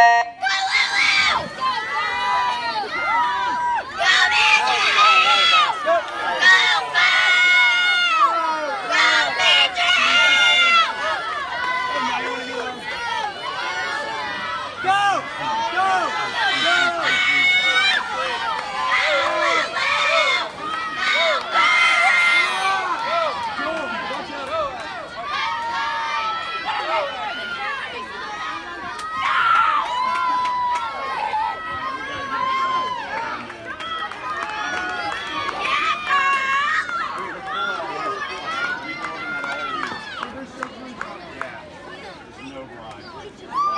Bye. Oh, my God.